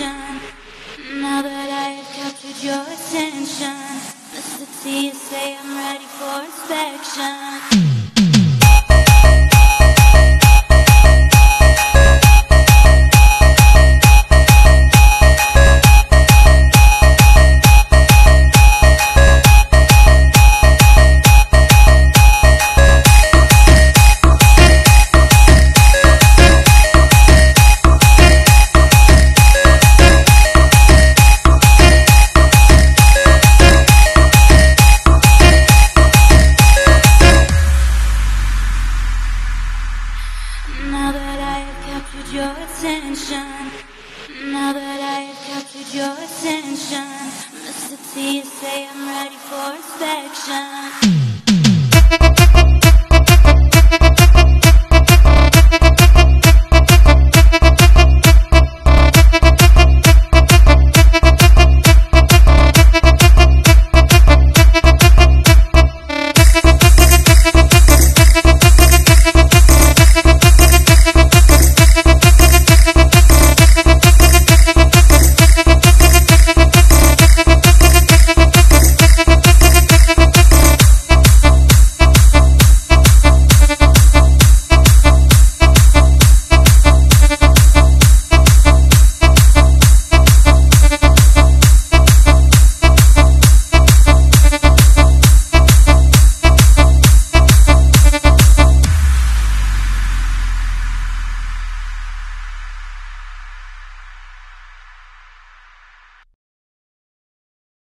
attention. Now that I have captured your attention, Mr. T, you say I'm ready for inspection. Your attention, now that I have captured your attention, Mr. T, say I'm ready for inspection.